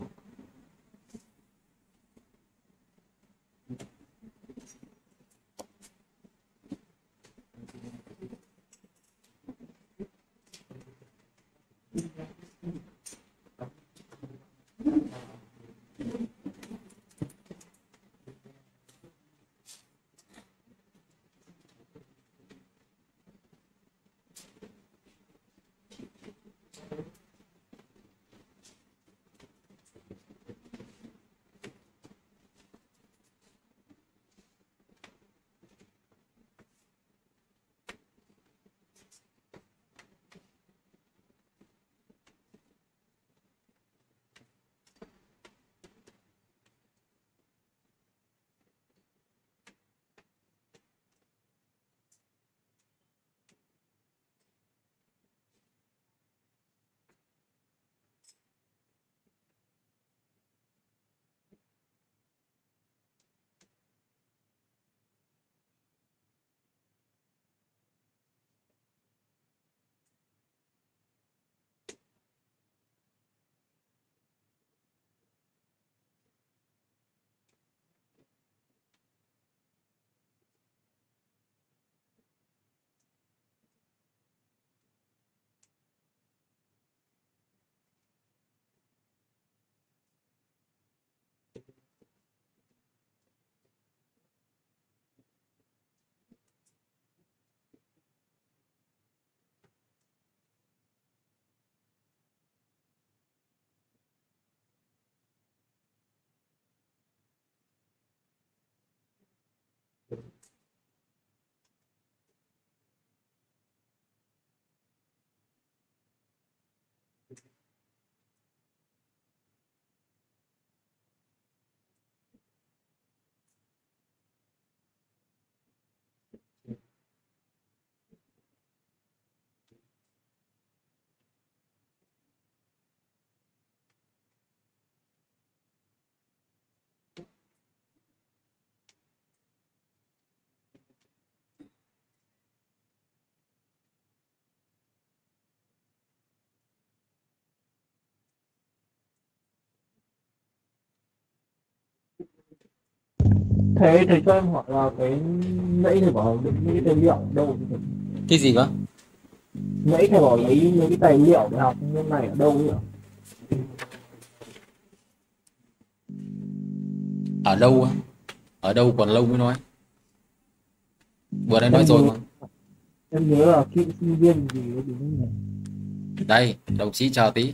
Thế thầy cho em hỏi là cái nãy thầy bảo những cái tài liệu đâu thì cái gì cơ? Nãy thầy bảo lấy những cái tài liệu để học như này ở đâu nhỉ? Ở đâu ở đâu còn lâu mới nói? Vừa nãy nói rồi mà. em nhớ là cựu sinh viên gì nhỉ đây đồng chí chờ tí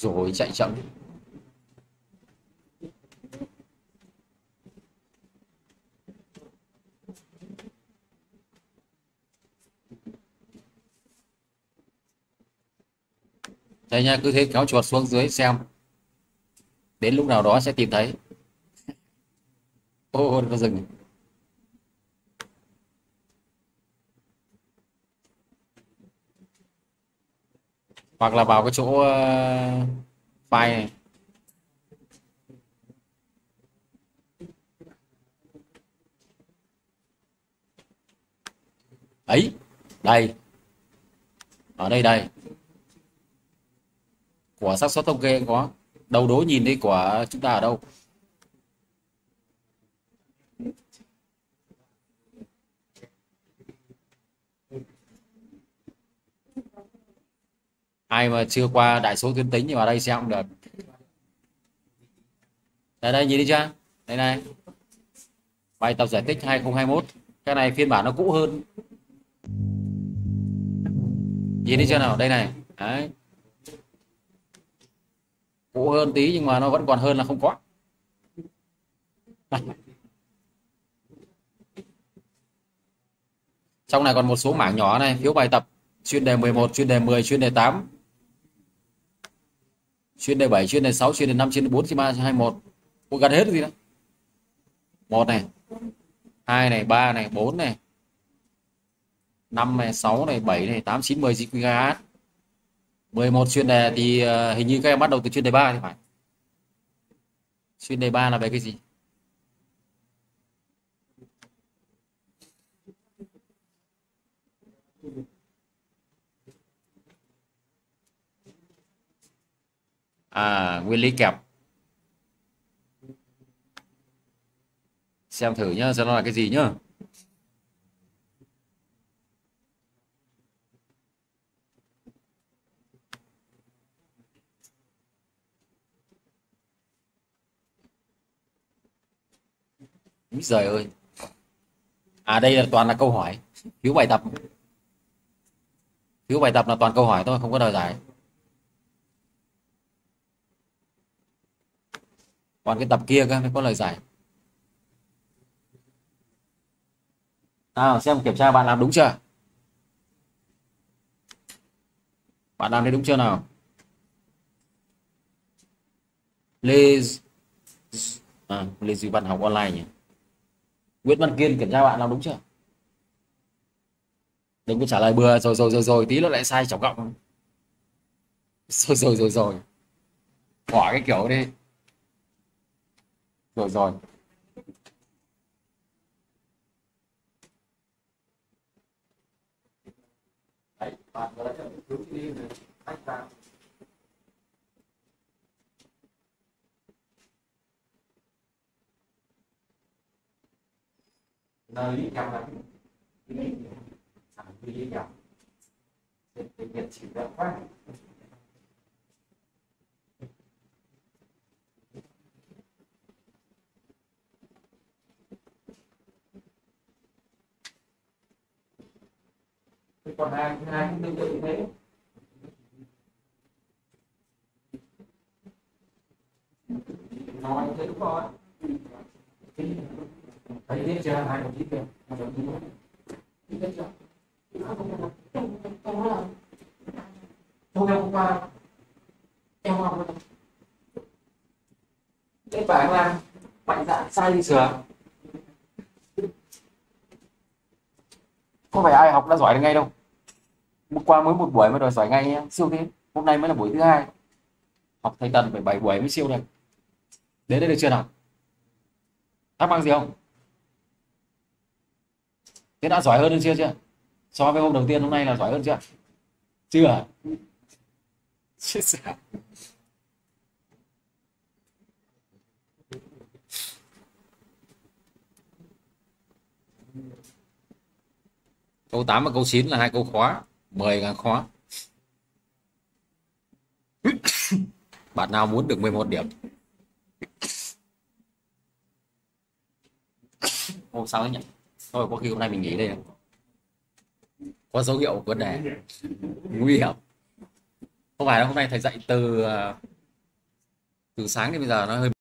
rồi chạy chậm. Đây nha, cứ thế kéo chuột xuống dưới xem. Đến lúc nào đó sẽ tìm thấy. Ô nó dừng. Hoặc là vào cái chỗ uh, file này. Ấy đây. Ở đây đây. Của xác suất thống kê có. Đầu đố nhìn thấy của chúng ta ở đâu? Ai mà chưa qua đại số tuyến tính thì vào đây xem cũng được. Đây đây, nhìn đi chưa? Đây này bài tập giải tích 2021 cái này phiên bản nó cũ hơn. Nhìn đi chưa nào? Đây này. Đấy. Cũ hơn tí nhưng mà nó vẫn còn hơn là không có. Trong này còn một số mảng nhỏ này. Phiếu bài tập, chuyên đề 11 chuyên đề 10 chuyên đề 8 chuyên đề 7 chuyên đề 6 chuyên đề 5 chuyên đề 4 chuyên đề 3 21 Ủa, gần hết gì đó. Một này hai này ba này bốn này 5 này 6 này 7 này 8 9 10 GQH 11 chuyên đề thì ờ, hình như các em bắt đầu từ chuyên đề 3 thì phải. Chuyên đề 3 là về cái gì? À nguyên lý kẹp. Xem thử nhá, xem nó là cái gì nhá. Úi giời ơi. À đây là toàn là câu hỏi. Phiếu bài tập. Phiếu bài tập là toàn câu hỏi thôi, không có lời giải. Còn cái tập kia cơ mới có lời giải. Nào xem kiểm tra bạn làm đúng chưa? Bạn làm thấy đúng chưa nào? Lê à, Lê Duy Văn học online nhỉ? Nguyễn Văn Kiên kiểm tra bạn làm đúng chưa? Đừng có trả lời bừa rồi rồi rồi rồi tí nó lại sai chọc cộng. Rồi rồi rồi rồi. Bỏ cái kiểu đi rồi rồi. Đấy, bạn có đã cứu đi rồi tách ra. Nơi lý trong là thằng đi đi dòng thì việc chỉ đã quá Thế còn hai hai cũng tương tự như thế. Nói thế đúng rồi thấy thế chưa? Hai đồng chí kia hai đồng chí thấy chưa? À, hôm em hôm qua em học cái bảng là mạnh dạn sai đi sửa. Không phải ai học đã giỏi được ngay đâu. Hôm qua mới một buổi mới đòi giỏi ngay nhé. siêu thế. Hôm nay mới là buổi thứ hai. Học thầy tần phải bảy buổi mới siêu được. Đến đây được chưa nào? Thắc mắc gì không? Thế đã giỏi hơn chưa chưa? So với hôm đầu tiên, hôm nay là giỏi hơn chưa? Chưa à? câu 8 và câu 9 là hai câu khóa 10 ngàn khóa. Bạn nào muốn được 11 điểm? Hôm sau ấy nhỉ thôi, có khi hôm nay mình nghỉ đây có dấu hiệu của vấn đề. Nguy hiểm. Không phải đâu hôm nay thầy dạy từ à, từ sáng đến bây giờ nó hơi